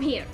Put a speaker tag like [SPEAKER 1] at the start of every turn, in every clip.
[SPEAKER 1] I'm here.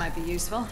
[SPEAKER 2] Might be useful.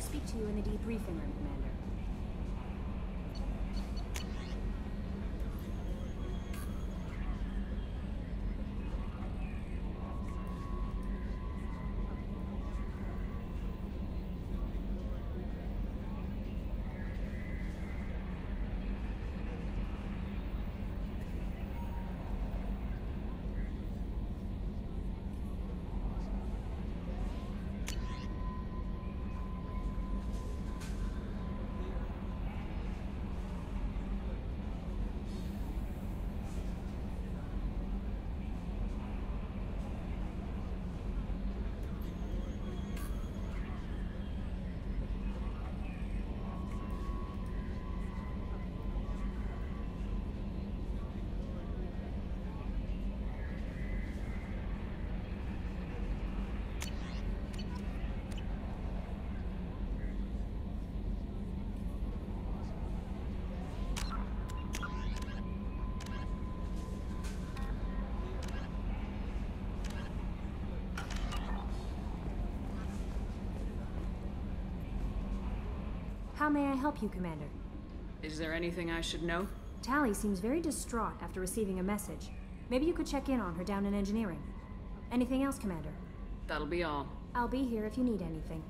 [SPEAKER 3] To speak to you in the debriefing room, How may I help you, Commander?
[SPEAKER 2] Is there anything I should know?
[SPEAKER 3] Tali seems very distraught after receiving a message. Maybe you could check in on her down in engineering. Anything else, Commander?
[SPEAKER 2] That'll be all.
[SPEAKER 3] I'll be here if you need anything.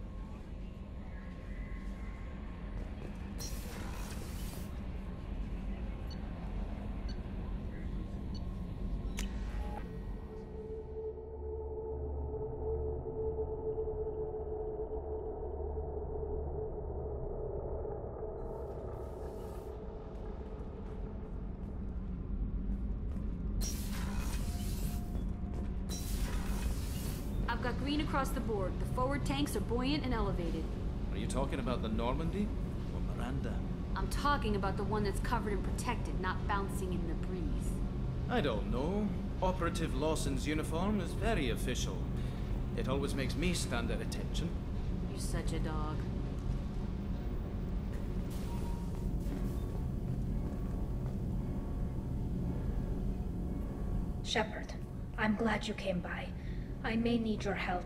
[SPEAKER 4] Green across the board. The forward tanks are buoyant and elevated.
[SPEAKER 5] Are you talking about the Normandy or Miranda?
[SPEAKER 4] I'm talking about the one that's covered and protected, not bouncing in the breeze.
[SPEAKER 5] I don't know. Operative Lawson's uniform is very official. It always makes me stand at attention.
[SPEAKER 4] You're such a dog.
[SPEAKER 6] Shepard, I'm glad you came by. I may need your help.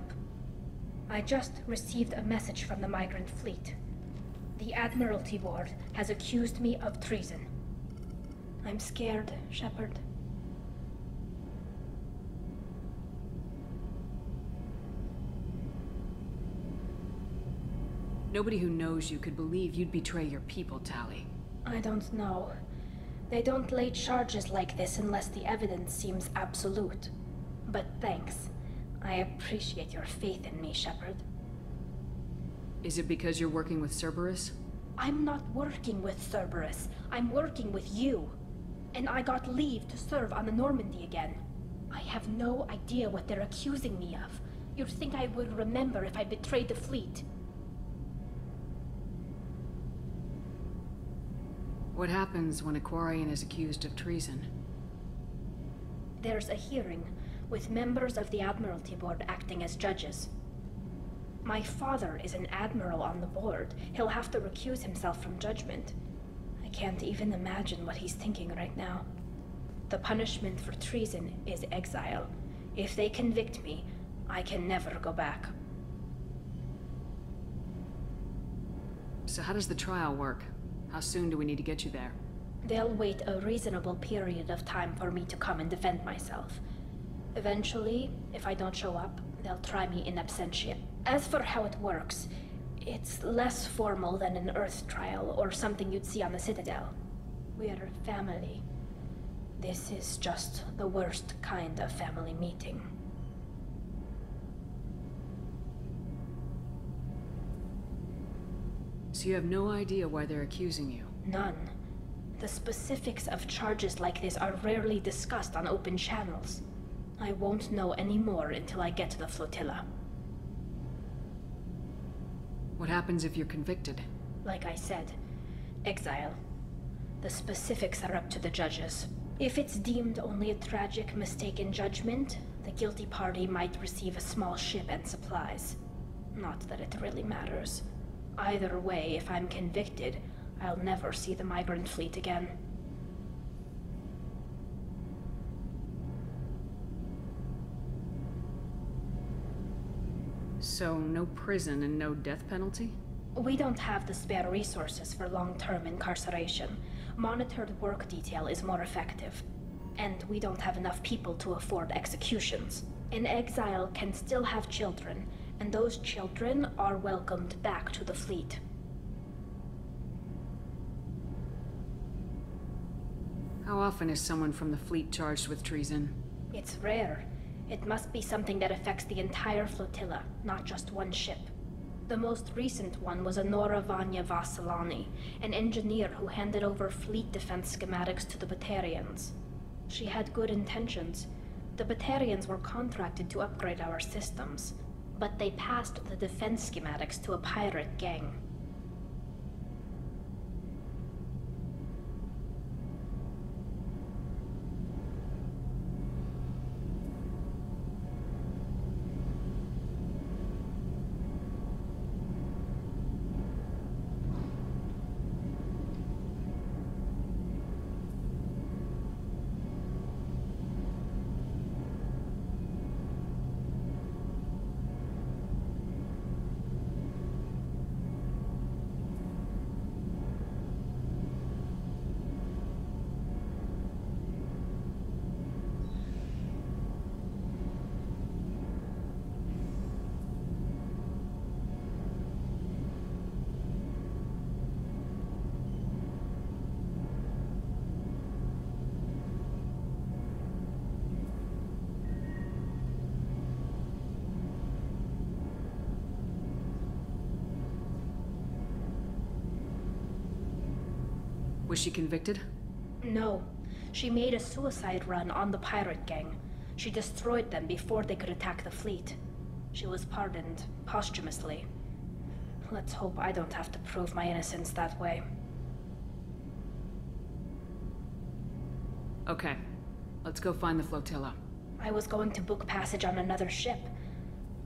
[SPEAKER 6] I just received a message from the migrant fleet. The Admiralty Board has accused me of treason. I'm scared, Shepard.
[SPEAKER 2] Nobody who knows you could believe you'd betray your people, Tali.
[SPEAKER 6] I don't know. They don't lay charges like this unless the evidence seems absolute. But thanks. I appreciate your faith in me, Shepard.
[SPEAKER 2] Is it because you're working with Cerberus?
[SPEAKER 6] I'm not working with Cerberus. I'm working with you. And I got leave to serve on the Normandy again. I have no idea what they're accusing me of. You'd think I would remember if I betrayed the fleet.
[SPEAKER 2] What happens when a Quarian is accused of treason?
[SPEAKER 6] There's a hearing with members of the Admiralty Board acting as judges. My father is an admiral on the board. He'll have to recuse himself from judgment. I can't even imagine what he's thinking right now. The punishment for treason is exile. If they convict me, I can never go back.
[SPEAKER 4] So how does the trial work? How soon do we need to get you there?
[SPEAKER 6] They'll wait a reasonable period of time for me to come and defend myself. Eventually, if I don't show up, they'll try me in absentia. As for how it works, it's less formal than an Earth trial or something you'd see on the Citadel. We're a family. This is just the worst kind of family meeting.
[SPEAKER 4] So you have no idea why they're accusing you?
[SPEAKER 6] None. The specifics of charges like this are rarely discussed on open channels. I won't know any more until I get to the flotilla.
[SPEAKER 4] What happens if you're convicted?
[SPEAKER 6] Like I said, exile. The specifics are up to the judges. If it's deemed only a tragic mistake in judgment, the guilty party might receive a small ship and supplies. Not that it really matters. Either way, if I'm convicted, I'll never see the migrant fleet again.
[SPEAKER 4] So, no prison and no death penalty?
[SPEAKER 6] We don't have the spare resources for long-term incarceration. Monitored work detail is more effective. And we don't have enough people to afford executions. An exile can still have children, and those children are welcomed back to the fleet.
[SPEAKER 4] How often is someone from the fleet charged with treason?
[SPEAKER 6] It's rare. It must be something that affects the entire flotilla, not just one ship. The most recent one was Anora Vanya Vasilani, an engineer who handed over fleet defense schematics to the Batarians. She had good intentions. The Batarians were contracted to upgrade our systems, but they passed the defense schematics to a pirate gang.
[SPEAKER 4] She convicted?
[SPEAKER 6] No. She made a suicide run on the pirate gang. She destroyed them before they could attack the fleet. She was pardoned posthumously. Let's hope I don't have to prove my innocence that way.
[SPEAKER 4] Okay. Let's go find the flotilla.
[SPEAKER 6] I was going to book passage on another ship.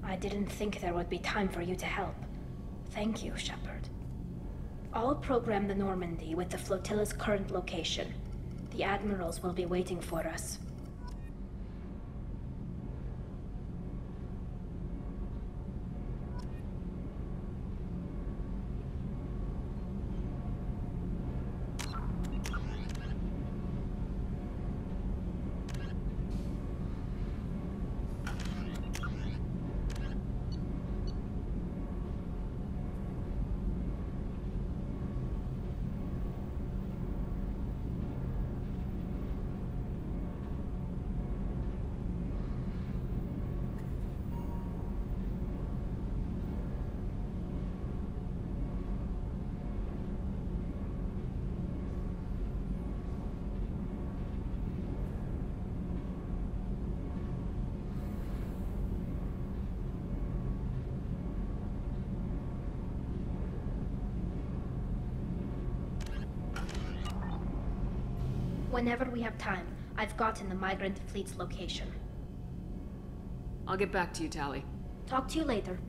[SPEAKER 6] I didn't think there would be time for you to help. Thank you, Shepard. I'll program the Normandy with the flotilla's current location. The admirals will be waiting for us. Whenever we have time, I've gotten the migrant fleet's location.
[SPEAKER 4] I'll get back to you, Tali.
[SPEAKER 6] Talk to you later.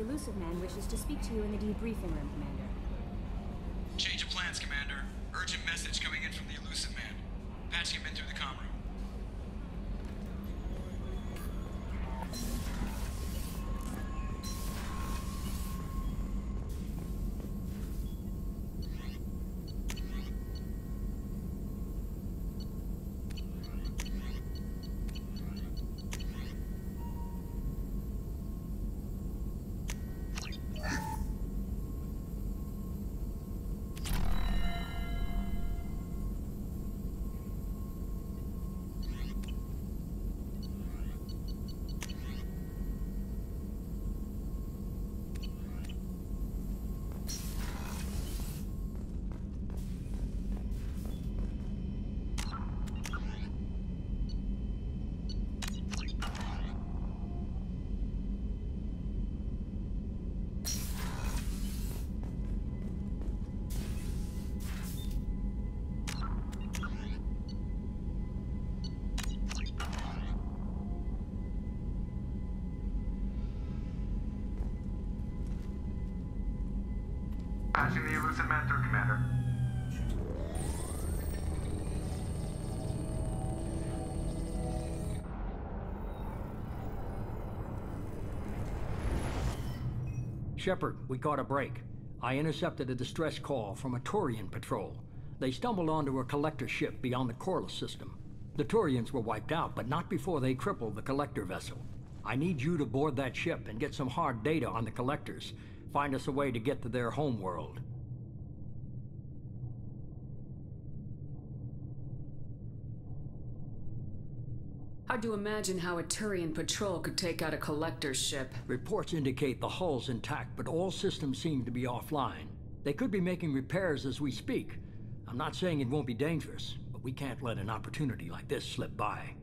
[SPEAKER 3] The Illusive Man wishes to speak to you in the debriefing room, Commander.
[SPEAKER 7] Change of plans, Commander. Urgent message coming in from the Illusive Man. Patching him in through the comm room.
[SPEAKER 8] Shepard, we caught a break. I intercepted a distress call from a Turian patrol. They stumbled onto a collector ship beyond the Corliss system. The Turians were wiped out, but not before they crippled the collector vessel. I need you to board that ship and get some hard data on the collectors. Find us a way to get to their homeworld.
[SPEAKER 9] Hard to imagine how a Turian patrol could take out a collector's ship.
[SPEAKER 8] Reports indicate the hull's intact, but all systems seem to be offline. They could be making repairs as we speak. I'm not saying it won't be dangerous, but we can't let an opportunity like this slip by.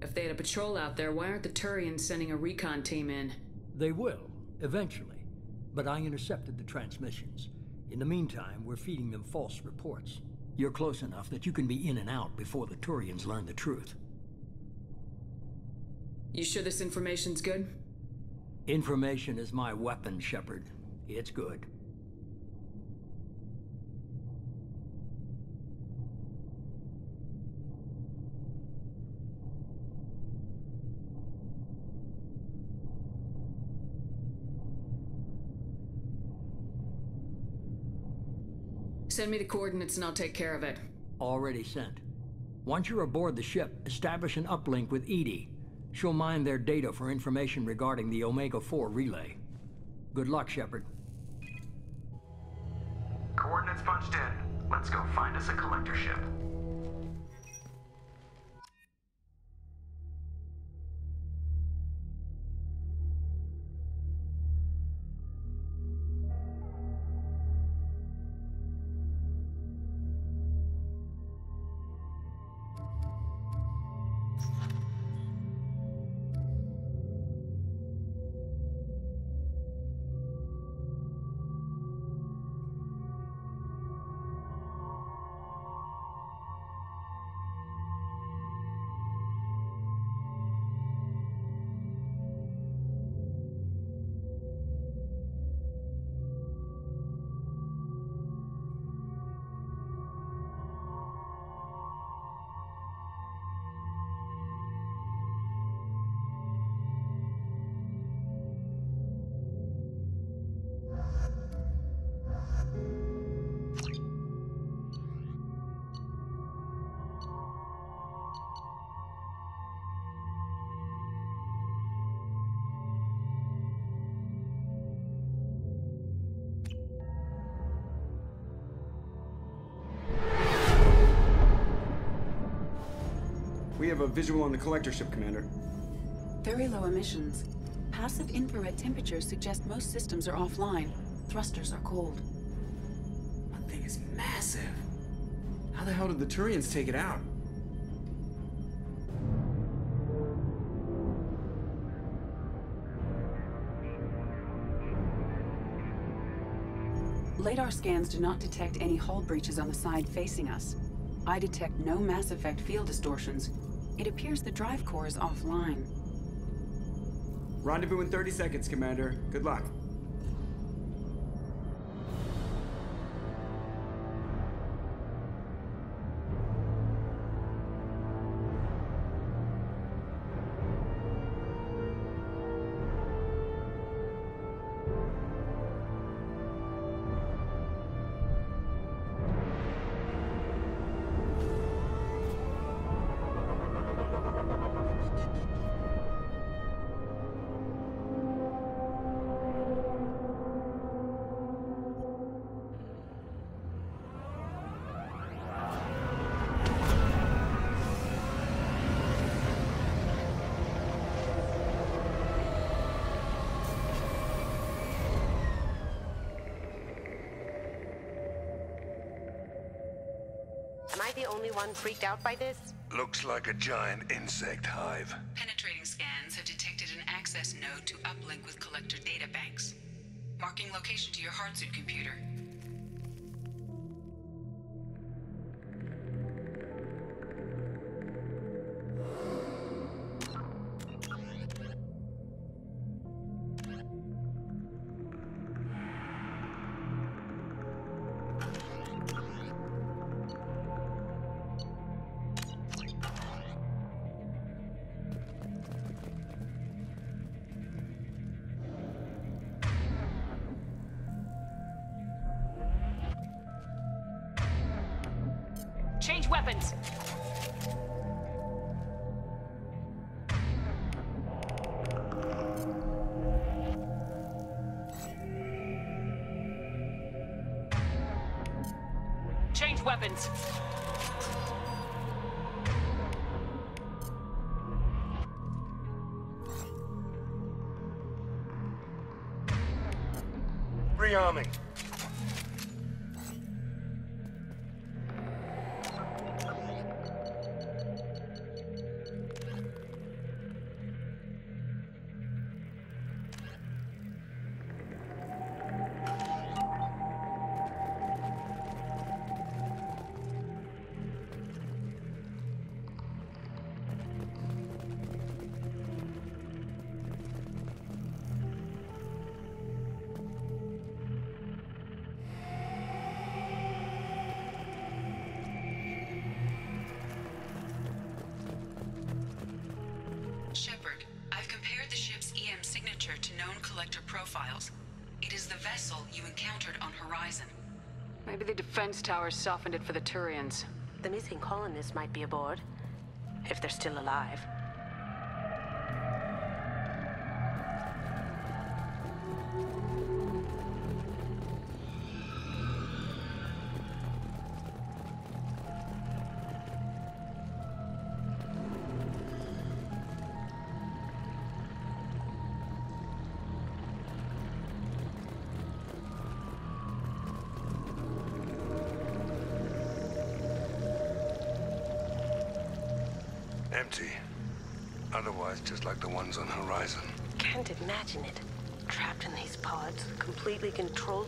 [SPEAKER 9] If they had a patrol out there, why aren't the Turians sending a recon team in?
[SPEAKER 8] They will, eventually. But I intercepted the transmissions. In the meantime, we're feeding them false reports. You're close enough that you can be in and out before the Turians learn the truth.
[SPEAKER 9] You sure this information's good?
[SPEAKER 8] Information is my weapon, Shepard. It's good.
[SPEAKER 9] Send me the coordinates and I'll take care of it.
[SPEAKER 8] Already sent. Once you're aboard the ship, establish an uplink with EDI. She'll mine their data for information regarding the Omega-4 relay. Good luck, Shepard.
[SPEAKER 10] Coordinates punched in. Let's go find us a collector ship.
[SPEAKER 11] We have a visual on the collector ship, Commander.
[SPEAKER 12] Very low emissions. Passive infrared temperatures suggest most systems are offline. Thrusters are cold.
[SPEAKER 11] That thing is massive. How the hell did the Turians take it out?
[SPEAKER 12] Radar scans do not detect any hull breaches on the side facing us. I detect no Mass Effect field distortions. It appears the drive core is offline.
[SPEAKER 11] Rendezvous in 30 seconds, Commander. Good luck.
[SPEAKER 13] The only one freaked out by this?
[SPEAKER 14] Looks like a giant insect hive.
[SPEAKER 1] Penetrating scans have detected an access node to uplink with collector data banks. Marking location to your hardsuit computer. The
[SPEAKER 9] defense towers softened it for the Turians.
[SPEAKER 13] The missing colonists might be aboard. If they're still alive.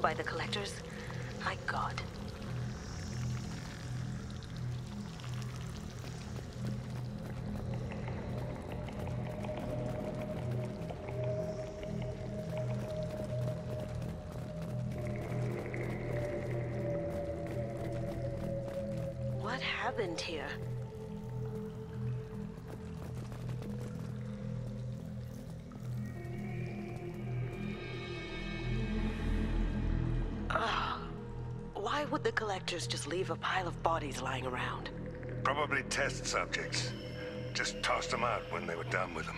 [SPEAKER 13] By the collectors. Collectors just leave a pile of bodies lying around?
[SPEAKER 14] Probably test subjects. Just tossed them out when they were done with them.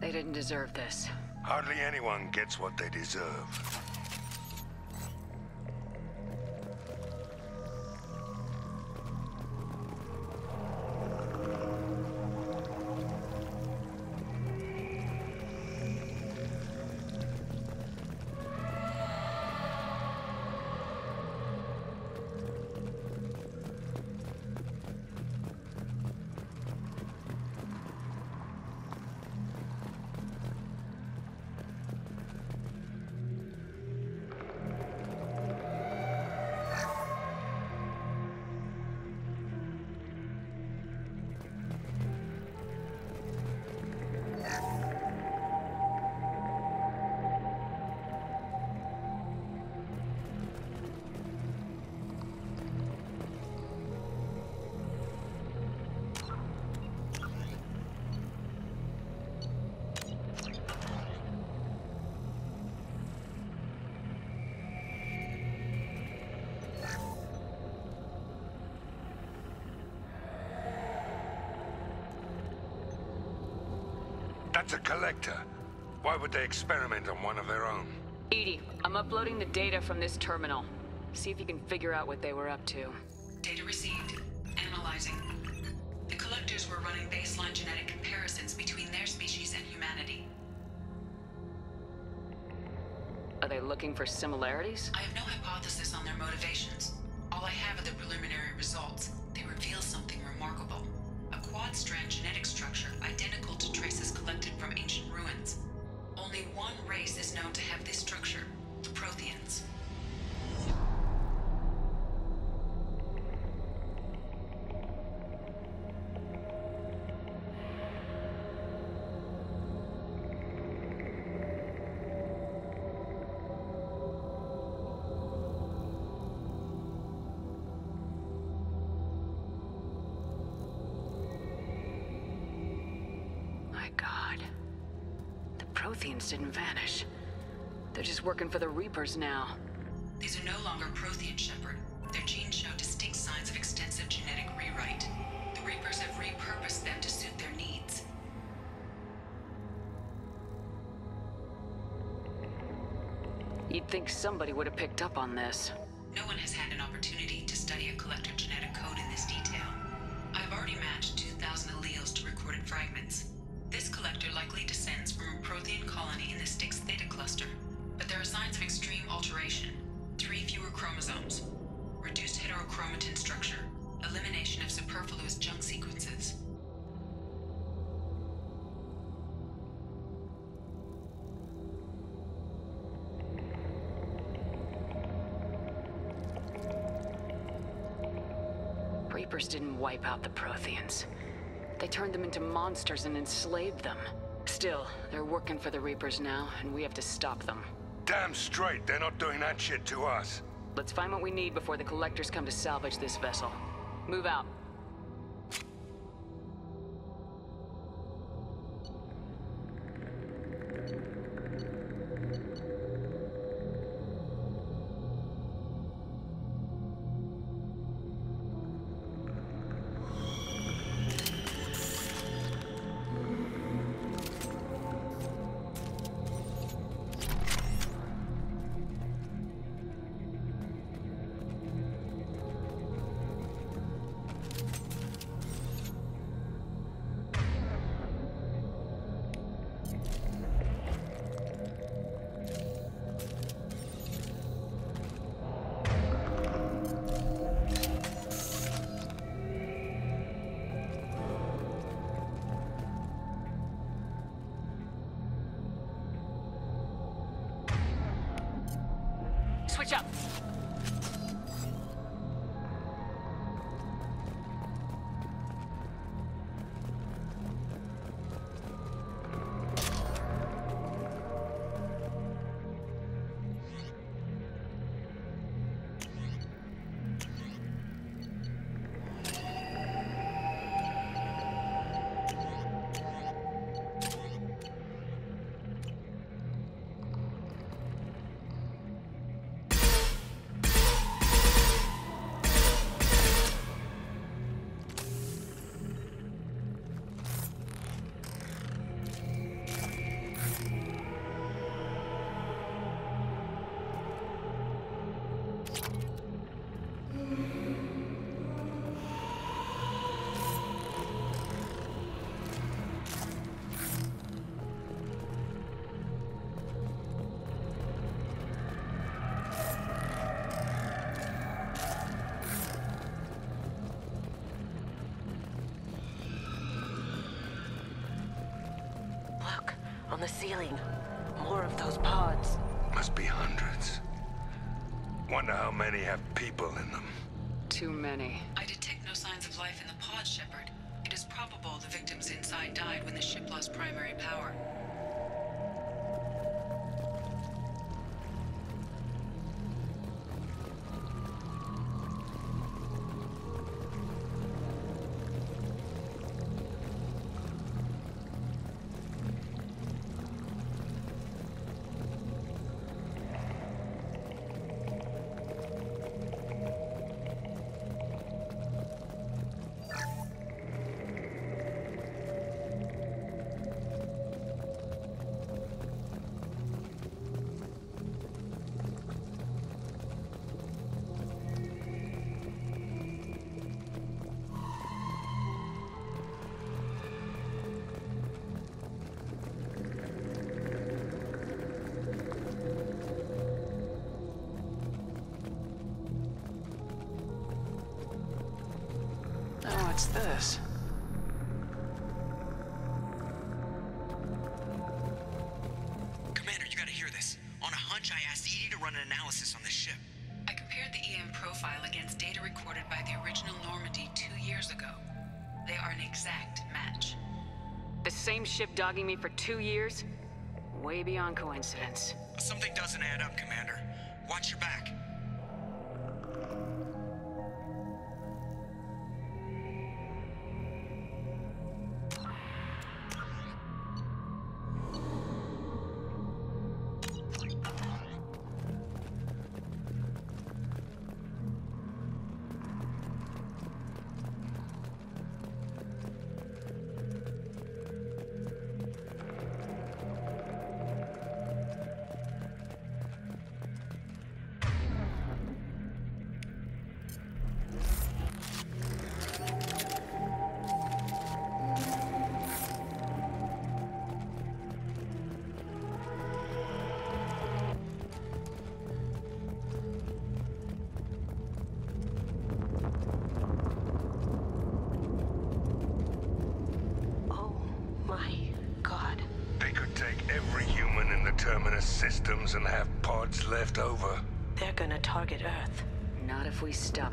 [SPEAKER 9] They didn't deserve this.
[SPEAKER 14] Hardly anyone gets what they deserve. Why would they experiment on one of their own?
[SPEAKER 9] EDI, I'm uploading the data from this terminal. See if you can figure out what they were up to.
[SPEAKER 1] Data received. Analyzing. The collectors were running baseline genetic comparisons between their species and humanity.
[SPEAKER 9] Are they looking for similarities?
[SPEAKER 1] I have no hypothesis on their motivations. All I have are the preliminary results. They reveal something remarkable. A quad-strand genetic structure identical to traces collected from ancient ruins. Only one race is known to have this structure, the Protheans.
[SPEAKER 9] Didn't vanish. They're just working for the Reapers now.
[SPEAKER 1] These are no longer Prothean Shepard. Their genes show distinct signs of extensive genetic rewrite. The Reapers have repurposed them to suit their needs.
[SPEAKER 9] You'd think somebody would have picked up on this.
[SPEAKER 1] Chromosomes, reduced heterochromatin structure, elimination of superfluous junk sequences.
[SPEAKER 9] Reapers didn't wipe out the Protheans. They turned them into monsters and enslaved them. Still, they're working for the Reapers now, and we have to stop them.
[SPEAKER 14] Damn straight, they're not doing that shit to us.
[SPEAKER 9] Let's find what we need before the Collectors come to salvage this vessel. Move out.
[SPEAKER 13] The ceiling. More of those pods.
[SPEAKER 14] Must be hundreds. Wonder how many have people in them.
[SPEAKER 9] Too many.
[SPEAKER 1] I detect no signs of life in the pod, Shepard. It is probable the victims inside died when the ship lost primary power.
[SPEAKER 9] This?
[SPEAKER 11] Commander, you gotta hear this. On a hunch, I asked EDI to run an analysis on this ship.
[SPEAKER 1] I compared the EM profile against data recorded by the original Normandy two years ago. They are an exact match.
[SPEAKER 9] The same ship dogging me for two years? Way beyond coincidence.
[SPEAKER 11] Something doesn't add up,
[SPEAKER 14] systems and have pods left over.
[SPEAKER 13] They're gonna target Earth.
[SPEAKER 9] Not if we stop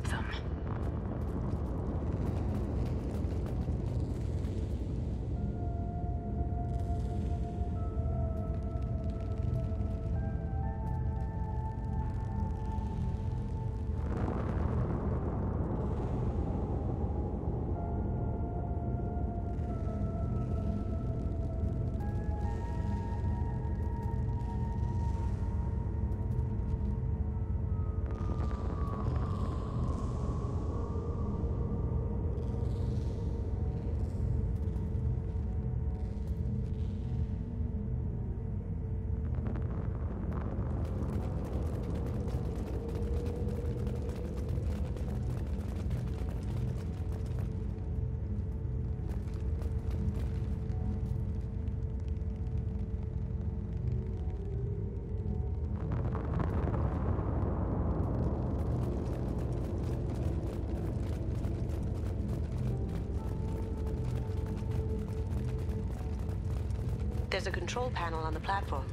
[SPEAKER 13] There's a control panel on the platform.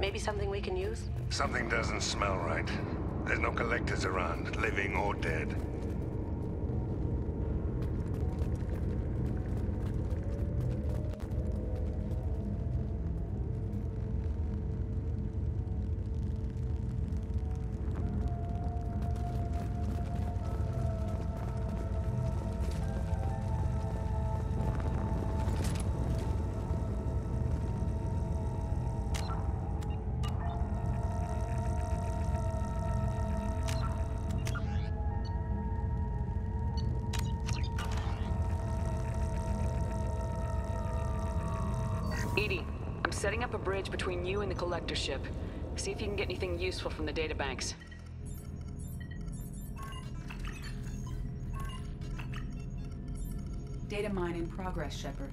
[SPEAKER 13] Maybe something we can use?
[SPEAKER 14] Something doesn't smell right. There's no collectors around, living or dead.
[SPEAKER 9] Useful from the databanks.
[SPEAKER 12] Data mine in progress, Shepard.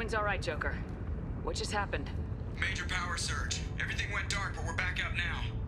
[SPEAKER 9] Everyone's all right, Joker. What just happened?
[SPEAKER 11] Major power surge. Everything went dark, but we're back up now.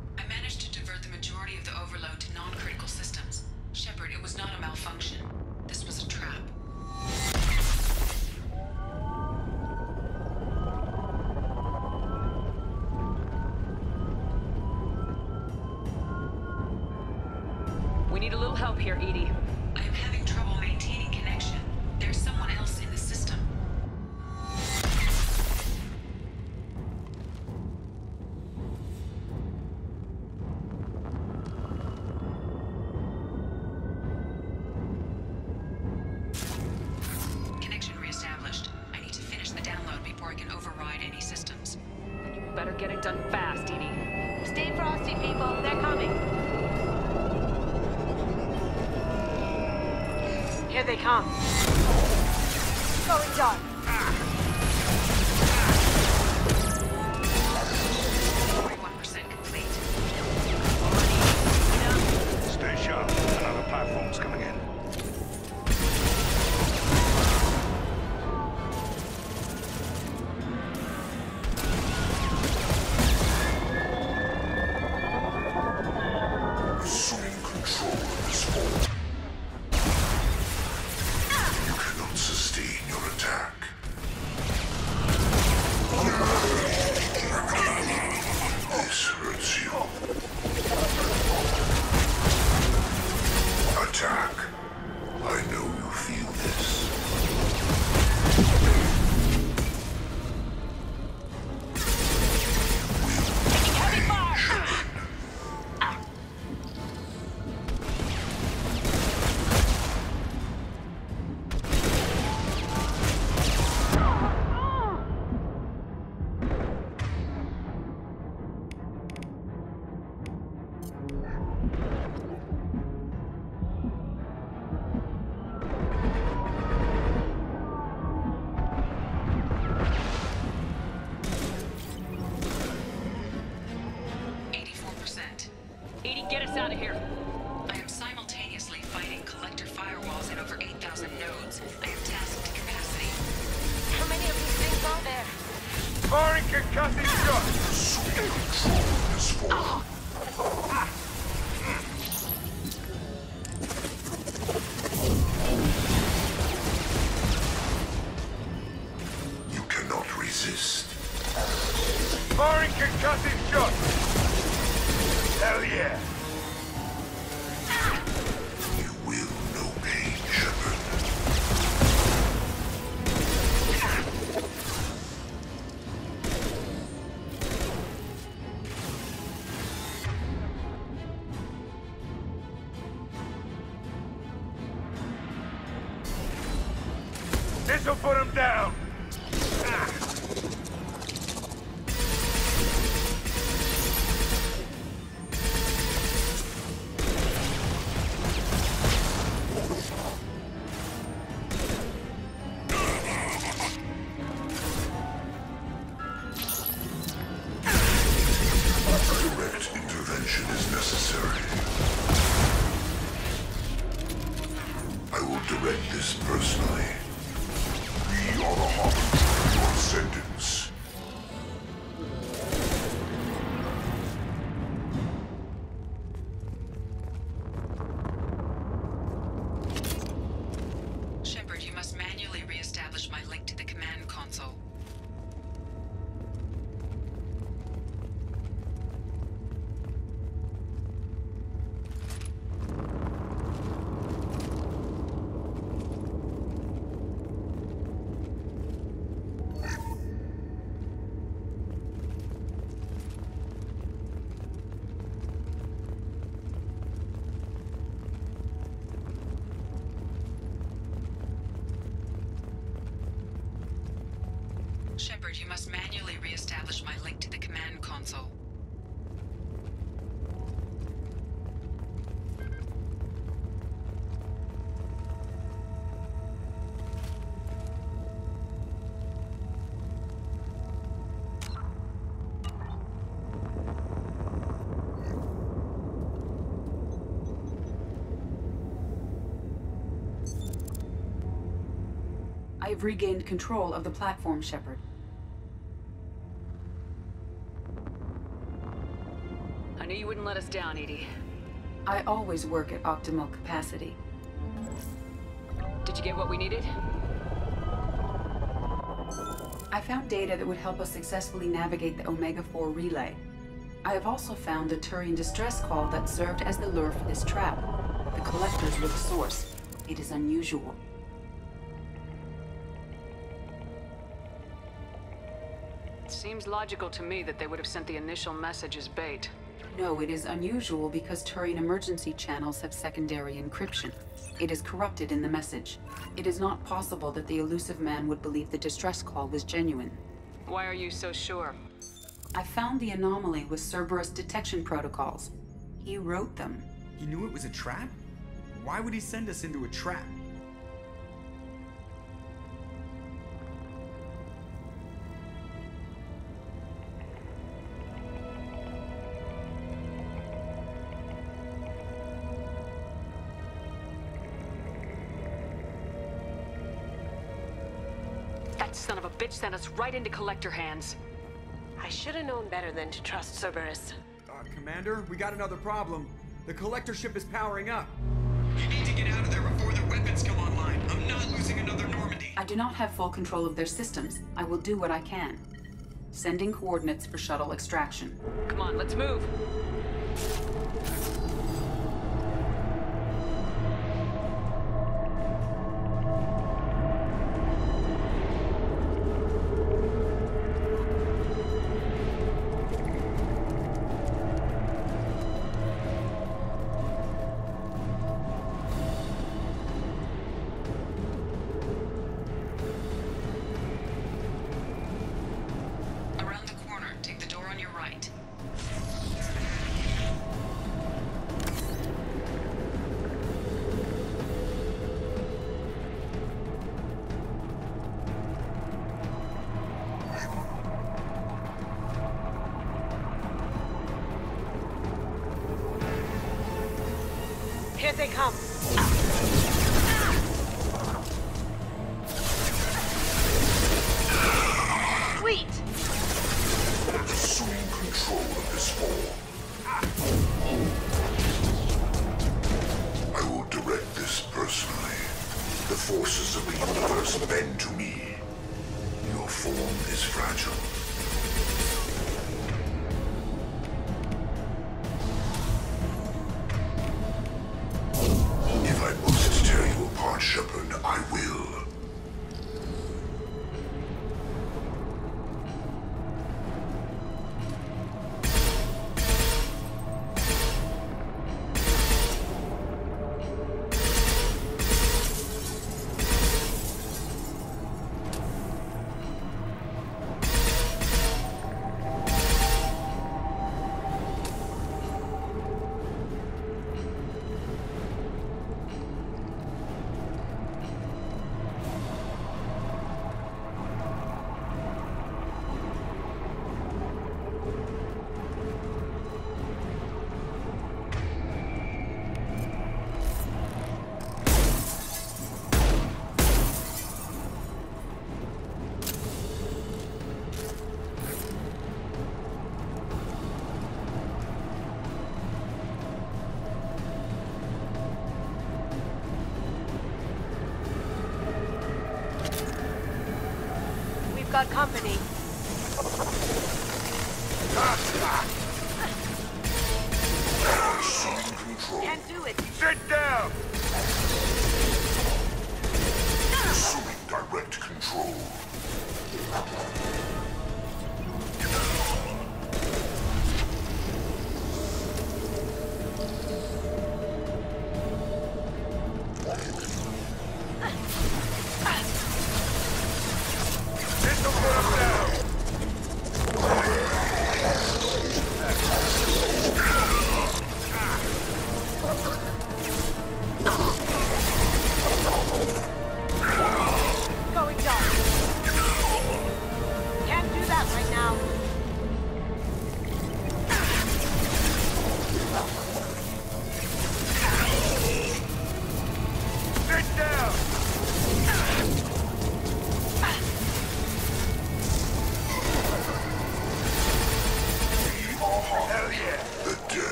[SPEAKER 1] Console.
[SPEAKER 12] I have regained control of the platform, Shepard.
[SPEAKER 9] I knew you wouldn't let us down, EDI.
[SPEAKER 12] I always work at optimal capacity.
[SPEAKER 9] Did you get what we needed?
[SPEAKER 12] I found data that would help us successfully navigate the Omega-4 relay. I have also found a Turian distress call that served as the lure for this trap. The collectors were the source. It is unusual.
[SPEAKER 9] It seems logical to me that they would have sent the initial message as bait.
[SPEAKER 12] No, it is unusual because Turian emergency channels have secondary encryption. It is corrupted in the message. It is not possible that the Illusive Man would believe the distress call was genuine.
[SPEAKER 9] Why are you so sure?
[SPEAKER 12] I found the anomaly with Cerberus detection protocols. He wrote them.
[SPEAKER 11] He knew it was a trap? Why would he send us into a trap?
[SPEAKER 9] Bitch sent us right into Collector hands.
[SPEAKER 13] I should have known better than to trust Cerberus.
[SPEAKER 11] Uh, Commander, we got another problem. The collector ship is powering up.
[SPEAKER 7] You need to get out of there before their weapons come online. I'm not losing another Normandy.
[SPEAKER 12] I do not have full control of their systems. I will do what I can. Sending coordinates for shuttle extraction.
[SPEAKER 9] Come on, let's move.
[SPEAKER 15] Bend to me. Your form is fragile.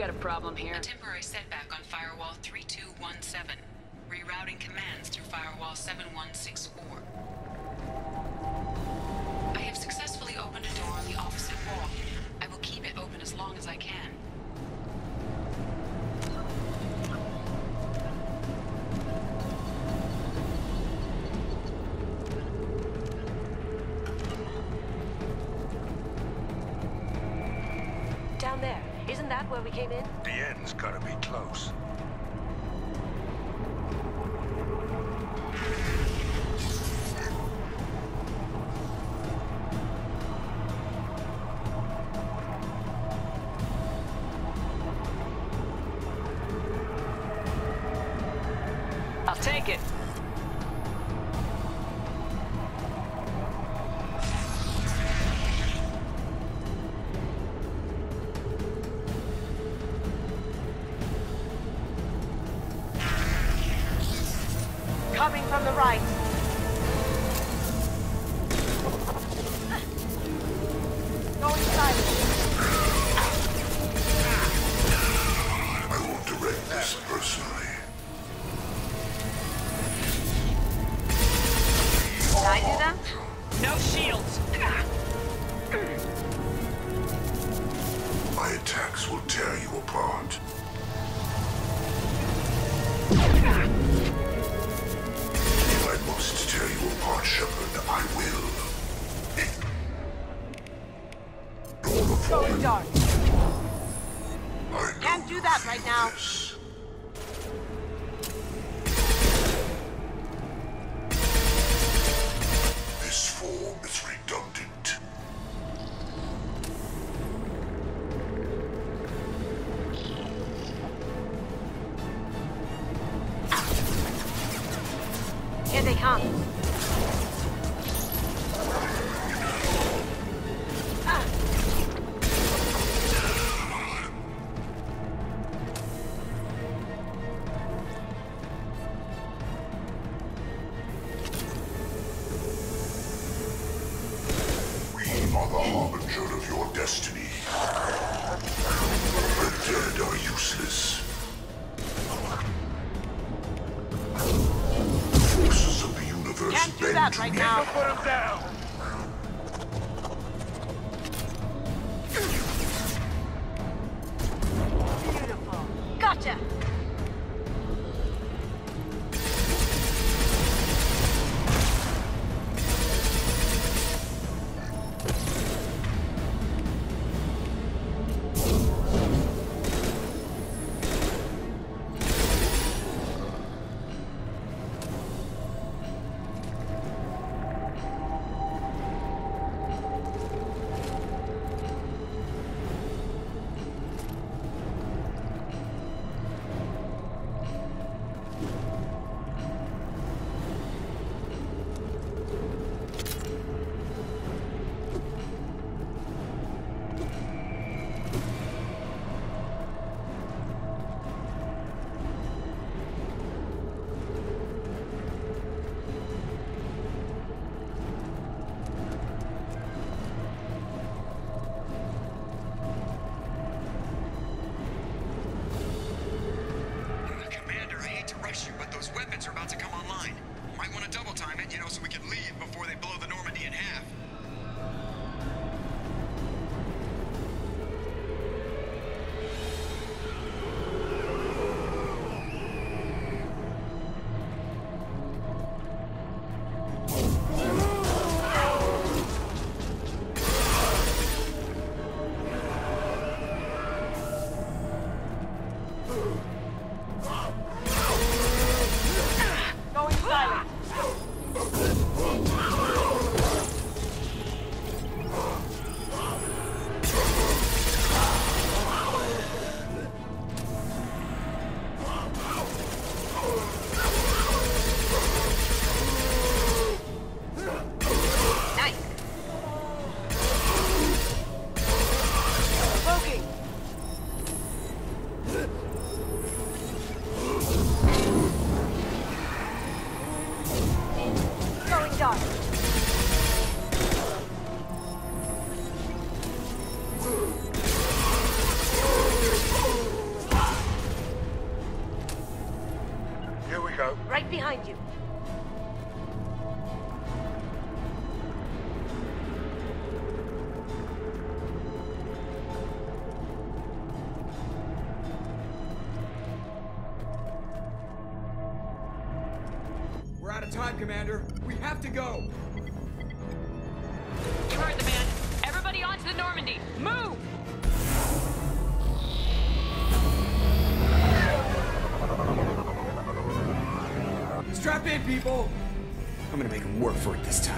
[SPEAKER 13] got a problem here.
[SPEAKER 1] A temporary setback on Firewall 3217. Rerouting commands through Firewall
[SPEAKER 13] 7
[SPEAKER 15] Coming from the right. right now.
[SPEAKER 11] People! I'm gonna make them work for it this time.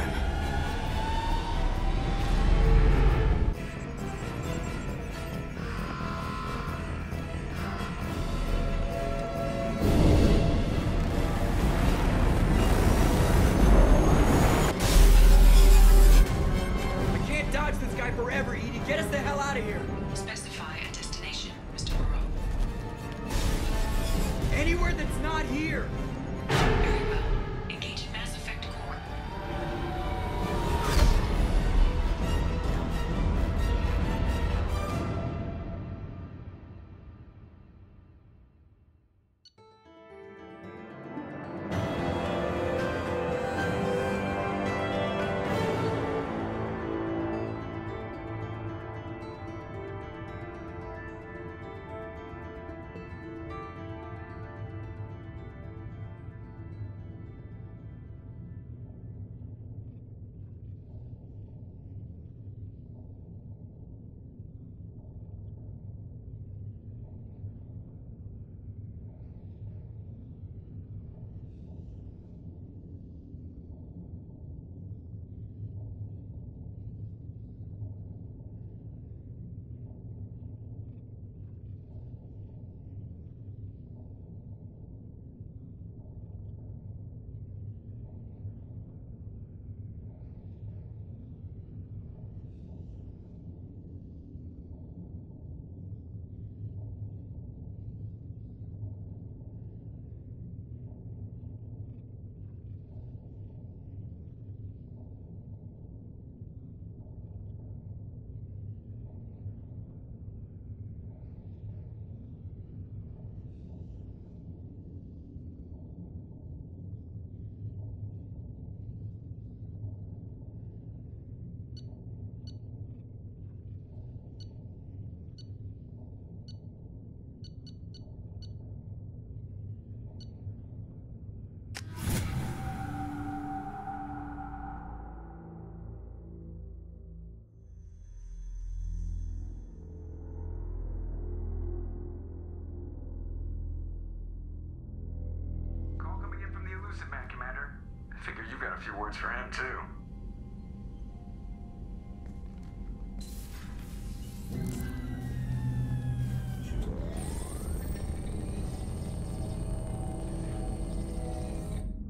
[SPEAKER 10] Few words for him, too.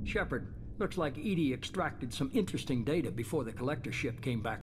[SPEAKER 8] Shepard, looks like EDI extracted some interesting data before the collector ship came back